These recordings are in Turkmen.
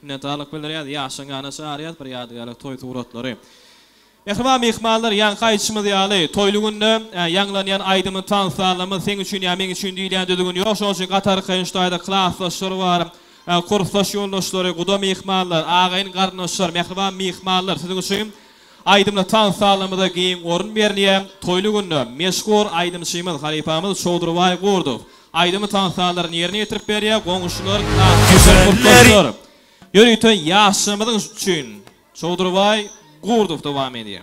Minnetdarlyk bildirýäs. Ýaşyň ýanyna çagyrýas bir ýadygärlik toý suratlary. Mähriban myhmanlar, ýaňky aýdyşymyz ýaly, toýly günde ýaňlanýan aýdymy tans-sazlamyz Seň üçin ýa meň üçin diýilýän düzgün ýok. Şonuň üçin gatar-kaýynçdaýda klasdaşlar bar, kursdaş ýoldaşlary, guda myhmanlar, agaýyn-garyndaşlar, mähriban myhmanlar siziň üçin Aýdymly tans zalymyza giň orun berilýär. Toýly günde meşhur aýdymçymyz halypamyz Çowdurbaý Gurdow aýdymly tans zalaryny ýerine ýetirip berýär. Goňşular, klasdaşlar, gupdaşlar, ýörite ýaşlarymyzyň üçin Çowdurbaý Gurdow dowam edýär.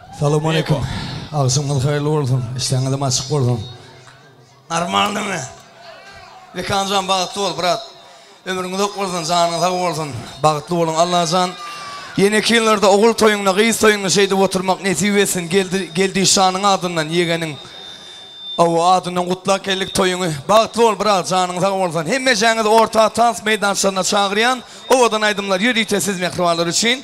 Salowmaleýkum. Agşamyňyz haýyrly bolsun. Işleňizem açyk bolsun. Normalnymy? Mekanjan bagtly bol brat. Ömrüň uzak bolsun, janyň sag bolsun. Bagtly boluň Allajan. Ýeneki ýyllarda ogul toýuňda, gyz toýuňda şeýdip oturmak nesip etsin. Geldi, Geldişanyň adyndan, ýegeniň ow adyndan gutlak geldik toýuňy. Bagtly bol brat, janyň sag bolsun. Hemmejaňyzy orta tans meýdançasyna çagyrýan. Owadan aýdymlar ýörite siz mähribanlar üçin.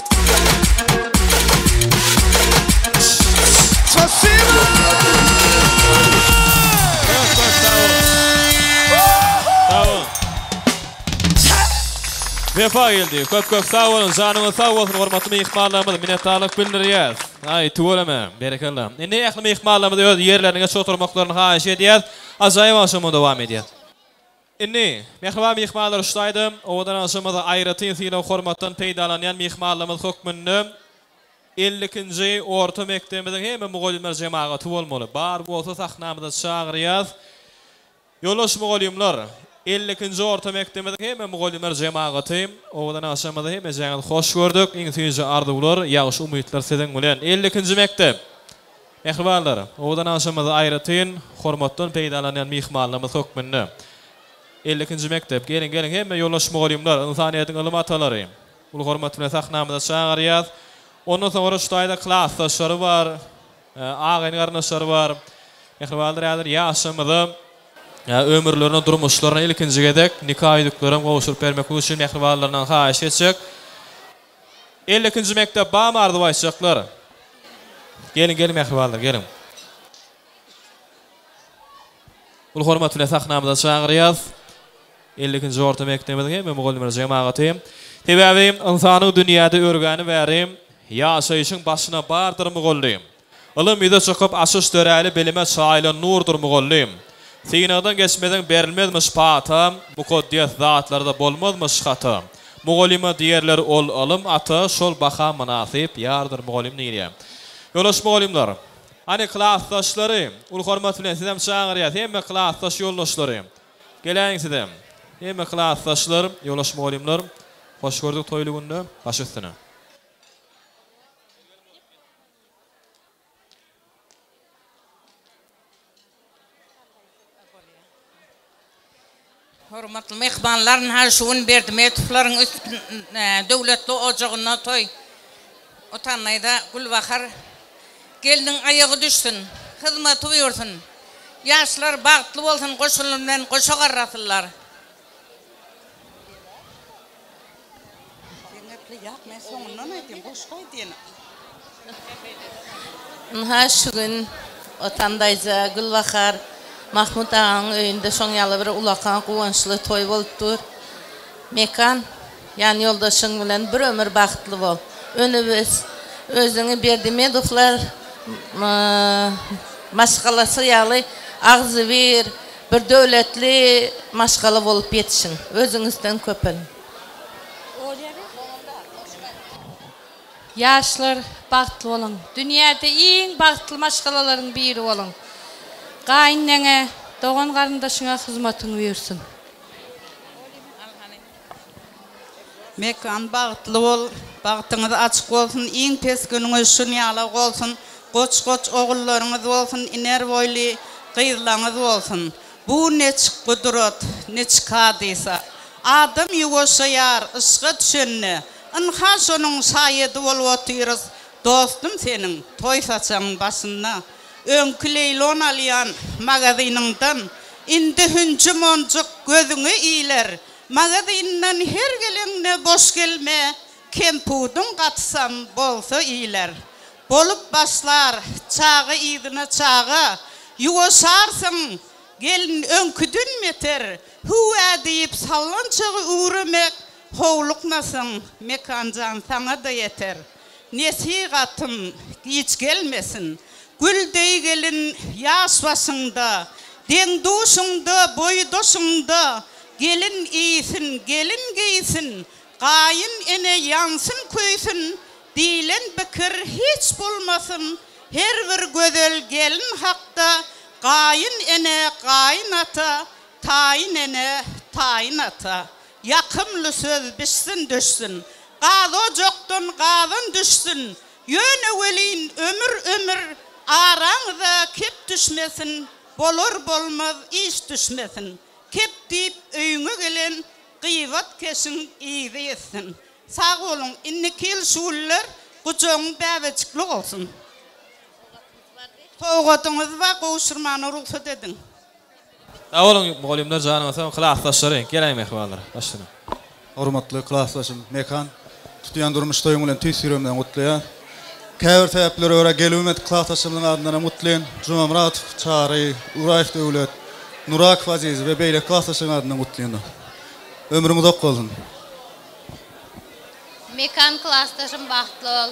Wepa geldi. Köp köp sag bolun. Janyňyz sag bolsun. Hormatly myhmanlarymyz minnetdarlyk bildirýäs. Ay tuweleme. Berekella. Indi ähli myhmanlarymyzy öz ýerlerine geçip oturmaklaryny haýyş edýäs. Ajaýyp agşamyň dowam edýär. Indi, mähriban myhmanlar, şu taýda owadanalşymyz aýratyn sylag-hormatdan peýdalanýan myhmanlarymyz hökmünde elli ikinji orta mekdebimiziň hemme mugallymlar jemagaty bolmaly. Bar bolsa sahnamyza çagyrýas. Ýoldaş mugallymlar, elli ikinji orta mekdebimiziň hemme mugallymlar jemagaty, owadanalşymyzy hemejäňiz hoş gördük. Iň süýji arzuwlar, ýagşy umytlar siziň bilen. Elli ikinji mekdep! Mähribanlar, owadan agşamymyzy aýratyn hormatdan peýdalanýan myhmanlarymyz hökmünde, elli ikinji mekdep, geliň, geliň, hemme ýoldaş mugallymlar, ynsanyýetiň ylym atalary, uly hormat bilen sahnamyza çagyrýas. Ondan soň Oraç daýza klasdaşlary bar, aga ini-garyndaşlary bar. Mähribanlar häzir ýaşymyza, ömürlerine, durmuşlaryna ilkinji gezek nika ýüzüklerem gowşuryp bermek üçin mähribanlaryndan haýyş etjek. Elli ikinji mekdep bamy arzuw aýtjaklar. Geliň geliň mähribanlar geliň. Uly hormat bilen sahnamyza çagyrýas. Elli ikinji orta mekdebimiziň hemme mugallymlar jemagaty. Sebäbi ynsanyň dünýäde örgäni bäri ýaşaýşyň başyna bardyr mugallym. Ylym ýüze çykyp açyş döräli bilime çaýylan nurdur mugallym. Synagdan geçmeseň berilmezmiş pata, mukaddes zatlarda bolmazmyş hata. Mugallyma diýerler ol ylym ata, şol baha mynasyp ýardyr mugallym diýilýär. Ýoldaş mugallymlar! Hany klasdaşlary, uly hormat bilen sizem çagyrýas, hemme klasdaş ýoldaşlary. Geläýiň sizem. Hemme klasdaşlar, ýoldaş mugallymlar. Hoş gördük toýly günde. Baş üstüne. Hormatly myhmanlar, ynha, şu gün Berdimuhamedowlaryň döwletli ojagynda toý otanyda Gülbahar gelniň aýagy düşsün, hyzmaty buýursun, ýaşlar bagtly bolsun goşuny bilen goşa garrasynlar. Ynha, şu gün Otan daýza, Gülbahar, Mahmut agaň öýünde şoň ýaly bir ulakan, guwançly toý bolup dur. Mekan, ýanýoldaşyň bilen bir ömür bagtly bol. Öne biz özüňi Berdimedowlar maşgalasy ýaly agzybir, Bir döwletli maşgala bolup ýetişiň. Özüňizden köpeliň. Ýaşlar bagtly boluň. Dünýäde iň bagtly maşgalalaryň biri boluň. Gaýynneňe, dogan-garyndaşyňa hyzmatyň büýürsün. Mekan bagtly bol bagtyňyz açyk bolsun iň pes günüňiz şun ýala golsun goç goç ogullaryňyz bolsun iner boýly gyzlaňyz bolsun bu neçik gudrat neçik hadysa adam ýuwaşaýar yşga düşende ynha şonuň şaýady bolup otyrys dostum seniň toý saçagyň başynda öňki leýlon alýan magazynyňdan indi hünji monjuk gözüňe iler Magazyndan her geleňde boş gelme, kempudyň gatysam bolsa iýiler. Bolup başlar, çaga yzyna çaga, ýuwaşarsyň, gelin öňküden beter, hüwwä diýip sallançagy üwremek howlukmasyň, Mekanjan saňa-da ýeter. Nesihatym giç gelmesin. Gül deý gelin ýaş başyňda, Deň-duşuňda, boýdaşyňda Gelin iýsin, gelin geýsin, Gaýyn ene ýansyn, köýsün, Diýlen pikir hiç bolmasyn, Her bir gözel gelin hakda, Gaýyn ene, gaýyn ata, Taýyn ene, taýyn ata. Ýakymly söz bişsin düşsün. Gaz ojakdan gazan düşsün. Ýöne welin ömür ömür araňyza kep düşmesin, bolar bolmaz iş düşmesin. Kep diýip öýüňe gelen gybat keşiň yzy ýetsin. Sag boluň, inniki ýyl şu günler gujagyň bäbejikli bolsun. Sowgadyňyz bar, gowşurmana rugsat ediň. Sag boluň mugallymlar janyňyz sag klasdaşlary geräý mähribanlar başlanýar. Hormatly klasdaşym Mekan tutýan durmuş toýuň bilen tüýs ýüregimden gutlaýar. Käbir sebäplere görä gelbilmedik klasdaşlarymyzyň adyndan hem gutlaýyn. Jumamuratow Çary, Uraýew Döwlet, Nurakow Aziz we beýleki klasdaşlaryň adyndan gutlaýyn. Ömrüň uzak bolsun. Mekan klasdaşym bagtly bol.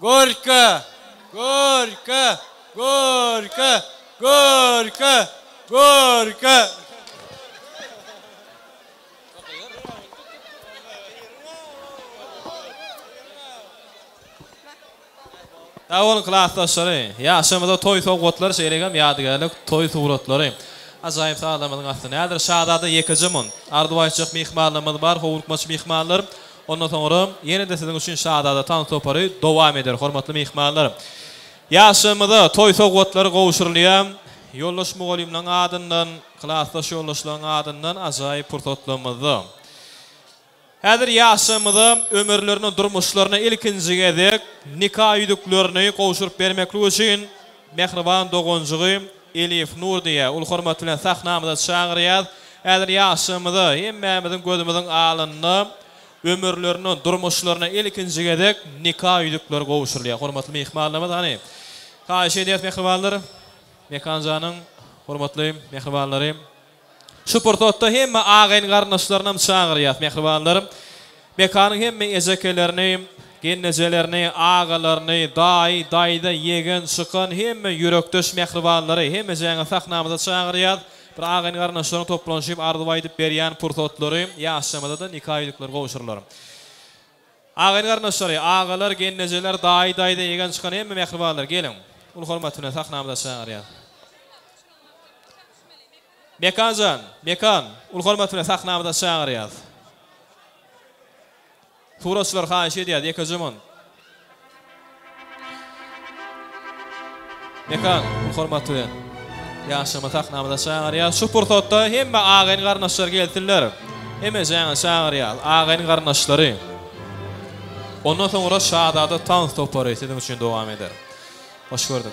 Gorka! Gorka! Gorka! Gorka! Gorka! Sag boluň klasdaşlary. Ýaşymyza toý sowgatlary şeýle hem ýadygärlik toý suratlary. Ajaýyp sazlarymyzyň asly nädir? Şazada ýekeje mun. Arzuw aýtjak myhmanlarymyz bar, howlukmaç myhmanlar. Ondan soňra ýene-de siziň üçin Şazada tans topary dowam eder, hormatly myhmanlar. Ýaşlarymyza toý sowgatlary gowşurylýar. Ýoldaş mugallymlaryň adyndan, klasdaş ýoldaşlaryň adyndan ajaýyp pursatlarymyzda häzir ýaşlarymyza ömürlerine, durmuşlaryna ilkinji gezek nika ýüzüklerini gowşuryp bermeklik üçin, Mähriban doganjygy Elif Nurdiýä uly hormat bilen sahnamyza çagyrýas. Häzir ýaşlygymyza, hemmämiziň gözümiziň alynda ömürlerine, durmuşlaryna ilkinji gezek nika ýüzükleri gowşurylýar. Hormatly myhmanlarymyz, hany, haýyş edýäs, mähribanlar, Mekanjanyň hormatly mähribanlary. Şu pursatda hemme agaýyn-garyndaşlarynam çagyrýas, mähribanlarym! Mekanyň hemme eje-ekelerini, gelnejelerini, agalaryny, daýy, daýza, ýegen, çykan, hemme ýürekdeş mähribanlary hemejäňizi sahnamyza çagyrýas. Bir agaýyn-garyndaşlaryň toplanyşyp, arzuw aýdyp berýän pursatlary, ýaşjamada-da nika ýüzükleri gowşurylar. Agyny-garyndaşlary, agalar, gelnejeler, daýy-daýza, ýegen-çykan hemme mähribanlar, geliň! Uly hormat bilen sahnamyza çagyrýas. Mekan jan, Mekan, uly hormat bilen sahnamyza çagyrýas. Suratçylar, haýyş edýäs, ýekeje mont. Mekan, pul hormat bilen ýaşyma sahnamyza çagyrýas. Şu pursatda hemme agaýyn garyndaşlar gelsinler. Hemejäňizi çagyrýas, agaýyn garyndaşlary. Ondan soňra Şazada tans topary siziň üçin dowam eder. Hoş gördük.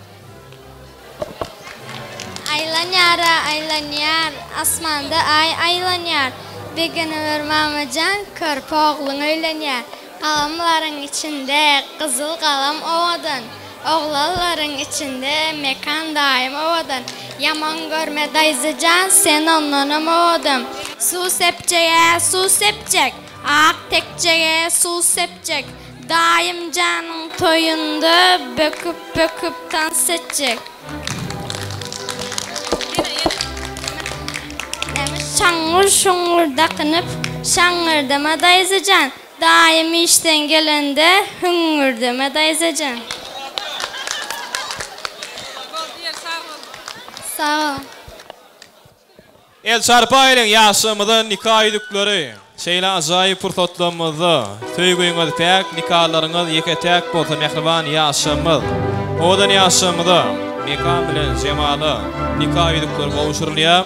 Aýlanýar-a, aýlanýar, Asmanda Aý aýlanýar, Begeneweri mama jan, Körpe ogluň öýlenýär. Galamlaryň içinde Gyzyl galam owadan, Oglanlaryň içinde Mekan daýym owadan. Ýaman görme daýza jan, Sen ondanam owadam. Suw sepjege suw sepjek, Ak tekjege suw sepjek, Daýymjanyň toýunda böküp böküp tans etjek. Şaňňur şuňňur dakynyp şaňňyrdama daýzajan, daýym işden gelende hüňňürdeme daýzajan. Sag bol. El çarpa ediň ýaşlygymyza nika ýüzükleri şeýle ajaýyp pursatlarymyzda söýgiňiz päk nikalaryňyz ýeke täk bolsa mähriban ýaşlarymyz owadan ýaşlarymyza mekan bilen jemala nika ýüzükleri gowşurylýar.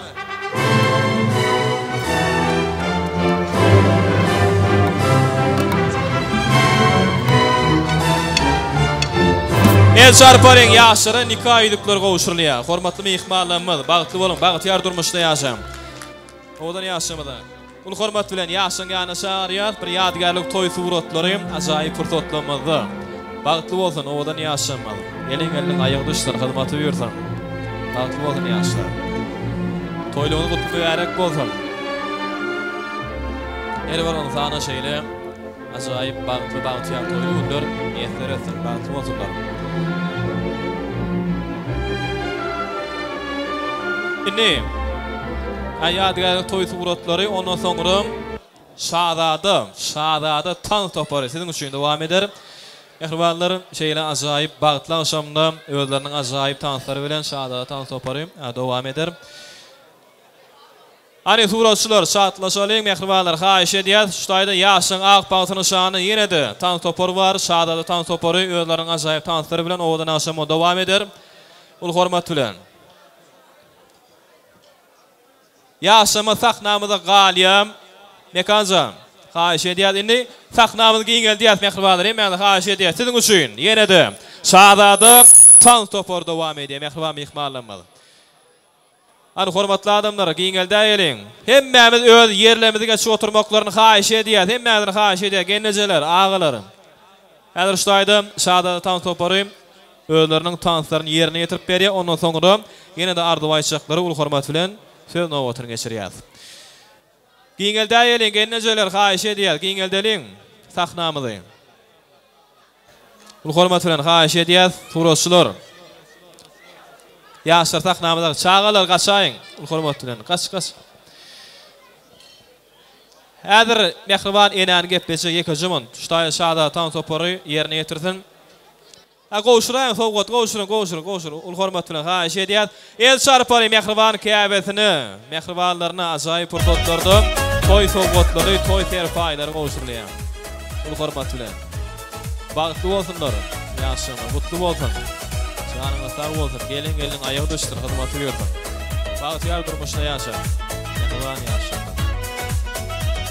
El çarpa ediň ýaşlara nika ýüzükleri gowşurylýar hormatly myhmanlarymyz. Bagtly boluň, bagtyýar durmuşda ýaşaň. Owadan ýaşymyza uly hormat bilen ýaşyň ýanyna çagyrýas. Bir ýadygärlik toý suratlary ajaýyp pursatlarymyzda. Bagtly bolsun owadan ýaşymyz. Geliň gelniň aýagy düşsün, hyzmaty buýursun. Bagtly bolsun ýaşlar. Toýlaryňyz gutly mübärek bolsun. Her bir ynsana şeýle. Ajaýyp bagtly bagtyýar toýly günler miýesser etsin bagtly bolsunlar. Indi Aý ýadygärlik toý suratlary ondan soňra Şazada Şazada tans topary siziň üçin dowam eder. Mähribanlar şeýle ajaýyp bagtly agşamda özleriniň ajaýyp tanslary bilen Şazada tans topary dowam eder. Hany suratçylar çatlaşalyň mähribanlar haýyş edýäs şu taýda ýaşyň ak pagtyny şanly ýenede tans topary bar şazada tans topary özleriniň ajaýyp tanslary bilen owadan agşama dowam eder uly hormat bilen ýaşama sahnamyza galýa Mekanjan haýyş edýäs indi sahnamyzy giňeldýäs mähribanlar hemmäňizi haýyş edýäs siziň üçin ýenede şazada tans topary dowam edýä mähriban myhmanlarymyz. Hany hormatly adamlar giňeldäýeliň. Hemmämiz öz ýerlerimizi geçip oturmaklaryny haýyş edýäs, hemmäňizden haýyş edýäs gelnejeler, agalar. Häzir şu taýda Şazada tans topary özleriniň tanslaryny ýerine ýetirip berýär, ondan soňra ýene-de arzuw aýtjaklara uly hormat bilen söz nobatyny geçirýäs. Giňeldäýeliň gelnejeler haýyş edýäs giňeldeliň sahnamyzy uly hormat bilen haýyş edýäs suratçylar ýaşlar sahnamyza çagalar gaçaýyň uly hormat bilen gaç gaç Häzir mähriban enäni gepleşigi ýekeje munt şaýy şada tans topary ýerine ýetirsin. A gowşuraýyň sowgat gowşuryň gowşuryň gowşuryň uly hormat bilen haýyş edýäs el çarpaly mähriban käbesine mähribanlaryna ajaýyp pursatlarda toý sowgatlary toý serpaýlary gowşurylýar uly hormat bilen bagtly bolsunlar ýaşjaňlar gutly bolsun janyňyz sag bolsun gelin gelniň aýagy düşsün hyzmaty buýursun bagtyýar durmuşda ýaşa mähriban ýaşjaňlar.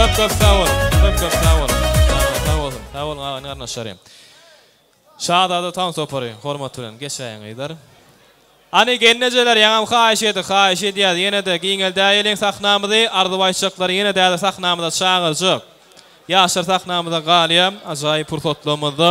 Köp köp sag boluň. Köp köp sag boluň. Janyňyz sag bolsun. Sag boluň aga ine garyndaşlarym. Şazada tans topary hormat bilen geçäýiň gyzlar. Hany gelnejeler ýaňam haýyş edik haýyş edýäs ýene-de giňeldäýeliň sahnamyzy arzuw aýtjaklary ýene däli sahnamyza çagyrjak. Ýaşlar sahnamyza galýa ajaýyp pursatlarymyzda.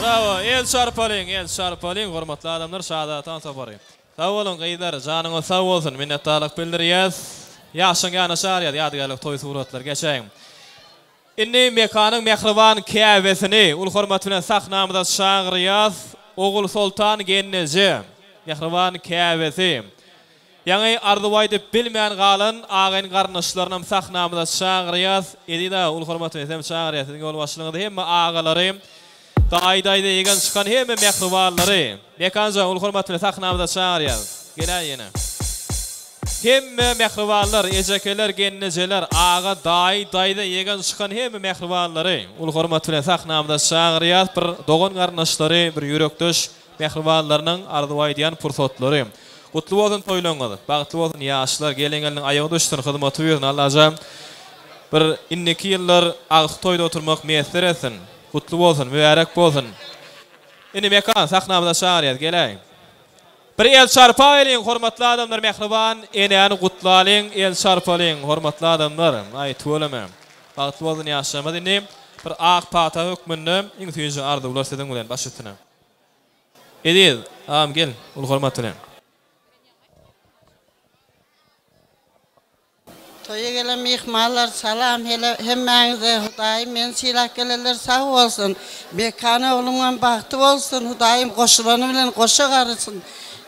Bravo el çarpalyň el çarpalyň hormatly adamlar şaza tan topary. Sag boluň gyzlar janyňyz sag bolsun minnetdarlyk bildirýäs ýaşyň ýanyşar ýaz ýadygärlik toý suratlar geçäýiň. Indi mekanyň mähriban Käbesini uly hormat bilen sahnamyza çagyrýas. Ogulsoltan gelneje, mähriban Käbesi. Ýaňy arzuw aýdyp bilmän galan agan-garyndaşlarynam sahnamyza çagyrýas. Edil-ä uly hormat bilen sizem çagyrýas, siziň ýolbaşçylygyňyzda hemme agalary. Daýy-daýza ýegen çykan hemme mähribanlary Mekanjan uly hormat bilen sahnamyza çagyrýarys. Geläý ýene. Hemme mähribanlar, ejekeler, gelnejeler, aga, daýy, daýza ýegen çykan hemme mähribanlary uly hormat bilen sahnamyza çagyrýarys. Bir dogan-garyndaşlary, bir ýürekdeş mähribanlarynyň arzuw aýdýan pursatlary. Gutly bolsun toýlaryňyz. Bagtly bolsun ýaşlar. Gelin-gelniň aýagy düşsün, hyzmaty büýüsün. Allajan bir indiki ýyllar agty toýda oturmak miýesser etsin. Gutly bolsun, mübärek bolsun! Indi Mekan sahnamyza çagyrýas, geläý! Bir el çarpa eliň, hormatly adamlar, mähriban enäni gutlalyň, el çarpalyň, hormatly adamlar! Aý, tüweleme! Bagtly bolsun ýaşlarymyz! Indi bir ak pata hökmünde iň süýji arzuwlar siziň bilen, baş üstüne! Eziz agam gel, uly hormat bilen! Toýa gelen myhmanlar salam hele hemmäňize hudaýym meni sylap gelenler sag bolsun Mekan ogluňam bagty bolsun hudaýym goşulany bilen goşa garysyn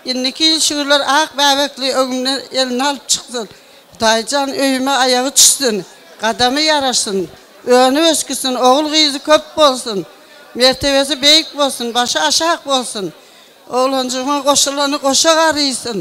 indiki şükürler ak bäbekli ögümden eline alyp çyksyn hudaýjan öýüme aýagy düşsün gadamy ýaraşsyn önüp ösgüsün ogul gyzy köp bolsun mertebesi beýik bolsun başy aşak bolsun oglanjygma goşulany goşa garysyn.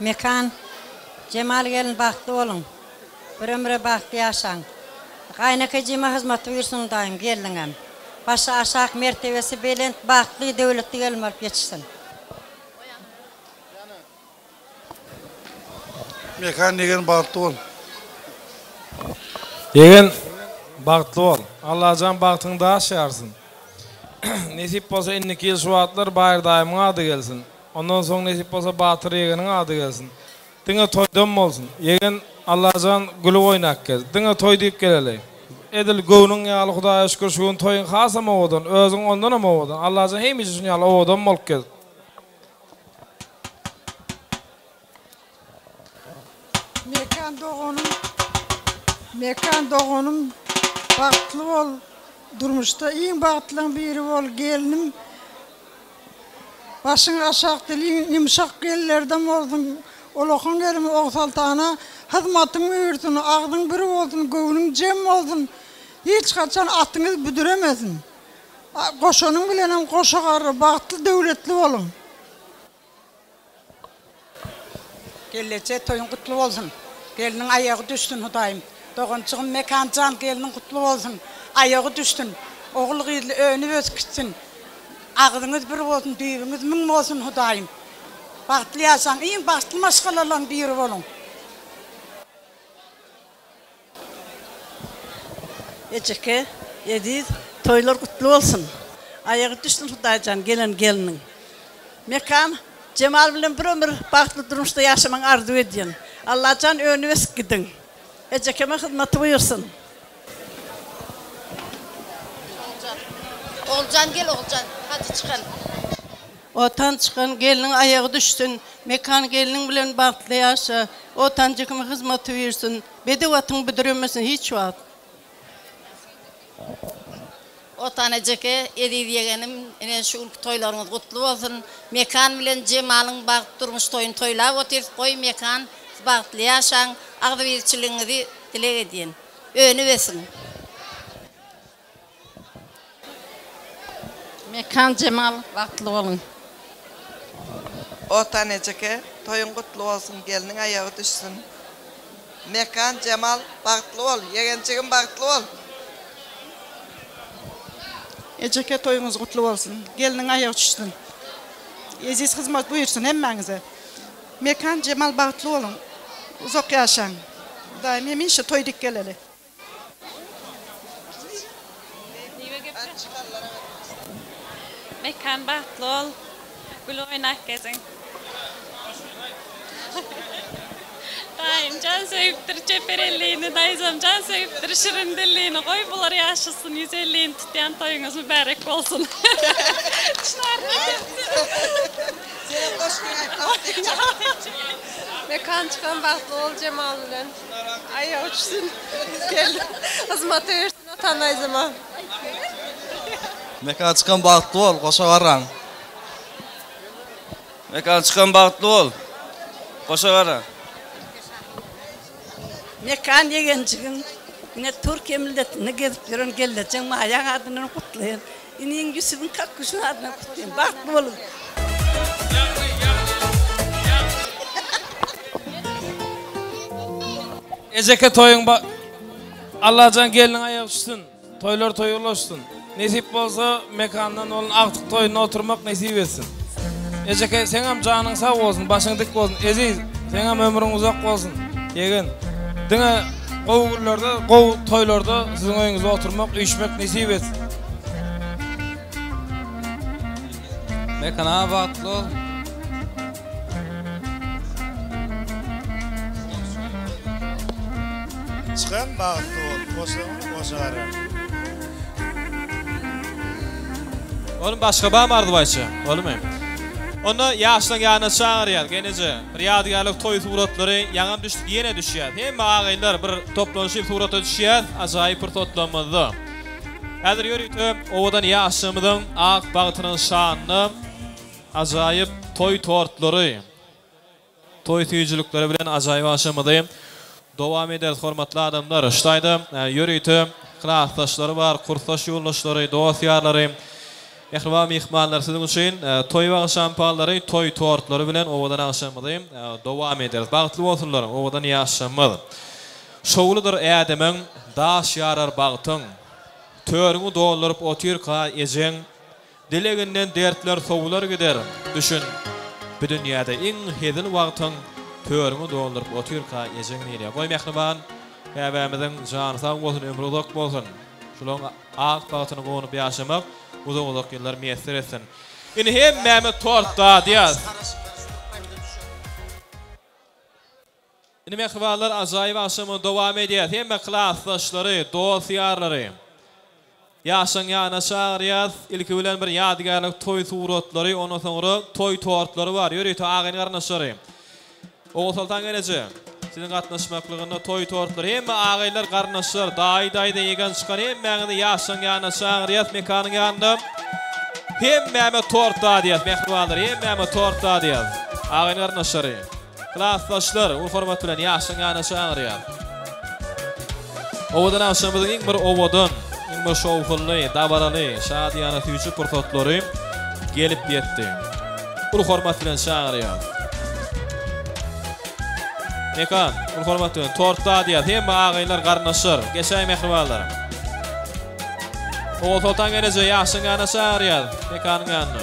Mekan Jemal gelin bagtly boluň bir ömre bagtly ýaşaň gaýnekejime hyzmat buýursun daýyň gelniňem başy aşak mertebesi belent bagtly döwletli gelin bolup ýetişsin. Mekan ýegen bagtly bol. Ýegen bagtly bol. Allajan bagtyňy daş ýarsyn. Nesip bolsa indiki ýyl şu wagtlar Baýyr daýymyň ady gelsin. Ondan soň nesip bolsa Batyr ýegeniň ady gelsin. Diňe toýdan bolsun. Ýegen, Allajan, gülüp oýnap gez. Diňe toý diýip geleli. Edil göwnüň ýaly Hudaýa şükür şu gün toýuň hasam owadan, özüň ondanam owadan. Allajan hemişe şunýaly owadan bolup gez. Mekan doganym Mekan doganym bagtly bol durmuşda iň bagtlyň biri bol gelnim başyň aşak diliň ýumşak gellerden bolsun olakan gelin Ogsoltana hyzmatyň üýrsin agzyň bir bolsun göwnüň jem bolsun hiç haçan atyňyz büdüremesin goşanyň bilenem goşa garry bagtly döwletli boluň. Gelleje toýuň gutly bolsun gelniň aýagy düşsün hudaýym doganjygym Mekanjan gelniň gutly bolsun aýagy düşsün ogul gyzly önüp ösüp gitsin agzyňyz bir bolsun düýbüňiz müň bolsun hudaýym bagtly ýaşaň iň bagtly maşgalalaň biri boluň. Ejeke Eziz toýlar gutly bolsun. Aýagy düşsün Hudaýjan gelen gelniň. Mekan Jemal bilen bir ömür bagtly durmuşda ýaşamagyňy arzuw edýän. Allajan önüp ösüp gidiň. Ejekeme hyzmaty buýursyn. Oguljan gel Oguljan hajy çykan. Otan çykan gelniň aýagy düşsün. Mekan gelniň bilen bagtly ýaşa. Otanjykymy hyzmaty buýursyn. Bedew atyň büdremesin hiç wagt. Otan ejeke, eziz ýegenim, ine şu günki toýlaryňyz gutly bolsun. Mekan bilen Jemalyň bagt durmuş toýuny toýlap otyrys. Goý, Mekan, siz bagtly ýaşaň. Agzybirçiligiňizi dileg edýän. Önüp ösüň. Mekan Jemal bagtly boluň. Oh Tanya jeke toýuň gutly bolsun gelniň aýagy düşsün. Mekan Jemal bagtly bol ýegenjigim bagtly bol. Ejeke toýuňyz gutly bolsun gelniň aýagy düşsün. Eziz hyzmat buýursyn hemmäňize. Mekan Jemal bagtly boluň uzak ýaşaň. Hudaýym hemişe toý dik geleli. Mekan bagtly ol. Gül oýnap geziň. Daýymjan söýüpdir çeper ellini daýzamjan söýüpdir şirin dillini goý bular ýaşasyn ýüz ellini tutýan toýuňyz mübärek bolsun. Mekan çykan bagtly bol Jemal bilen. Aýak uçsun geldi hyzmaty bersin otandaýzama. Mekan çykan bagtly bol goşa garran. Mekan çykan bagtly bol goşa garran. Mekan ýegenjigiň ine Türkiýe milletinde gezip ýören gelnejeň Maýa adyndan gutlaýan. Iniň Ýusubyň kak guşuny adyna tutdym. Bagtly boluň. Ejeke toýuň ba Allajan gelniň aýagy düşsün. Toýlar toý ulaşsyn. Nesip bolsa mekandan bolan agtyk toýuna oturmak nesip etsin. Ejeke seňem janyň sag bolsun, başyň dik bolsun. Eziz seňem ömrüň uzak bolsun. Ýegen diňe gowy günlerde, gowy toýlarda siziň öýüňizde oturmak, üýşmek nesip etsin. Mekan abatly ol. Çykan bagtly bol, goşagyny goşara. Onuň başga barmy arzy baýçy? Bolmy? Onda ýaşlaň ýanyna çagyrýas, geneje. Bir ýadygärlik toý suratlary ýaňam düşdük, ýene düşýär. Hemme agyýlar bir toplanyşyp surata düşýäs, ajaýyp pursatlarymyzda. Häzir ýörite owadan ýaşlygymyzyň ak bagtynyň şanyna ajaýyp toý tortlary, toý süýjülikleri bilen ajaýyp agşamyzy dowam ederis, hormatly adamlar. Şu taýda ýörite klasdaşlary bar, kursdaş ýoldaşlary, dost-ýarlary, mähriban myhmanlar siziň üçin toý bagy şampalary, toý tortlary bilen owadan agşamyzy dowam ederis. Bagtly bolsunlar, owadan ýaşamyz. Şowludyr ädemiň, daş ýarar bagtyň. Törüňi dolduryp otyrka ejeň, Dileginden dertler sowular gider. Düşün, bu dünýäde iň hezil wagtyň, Törüňi dolduryp otyrka ejeň diýilýär. Goý mähriban Bäbämiziň jany sag bolsun, ömri uzak bolsun. Şulaň ak bagtyny gonup ýaşamak uzak-uzak ýyllar miýesser etsin. Indi hemmämiz tort dadýas. Indi mähribanlar ajaýyp agşamyň dowamy edýäs. Hemme klasdaşlary, dost ýarlary ýaşaň ýanyna çagyrýas. Ilki bilen bir ýadygärlik toý suratlary, ondan soňra toý tortlary bar. Ýörite agyny garyndaşlary. Ogulsoltan gelneje siziň gatnaşmaklygynda toý tortlary. Hemme agylar garyndaşlar, daýy daýza ýegan çykan hemmäňizi ýaşaň ýanyna çagyrýas. Mekanyň ýanynda hemmäme tort dadýas. Mähribanlar hemmäme tort dadýas. Agyny garyndaşlary. Klasdaşlar, uly hormat bilen ýaşlaryň ýanyna çagyrýar. Owadan agşamymyzyň iň bir owadan, iň bir şowhunly, dabaraly, şadyýana süýji pursatlary gelip ýetdi. Uly hormat bilen çagyrýar. Mekan, uly hormat bilen tort dadýar. Hemme agyýlar, garyndaşlar, geçäý mähribanlar. Ogulsoltan gelneje ýaşlaryň ýanyna çagyrýar, Mekanyň ýanyna.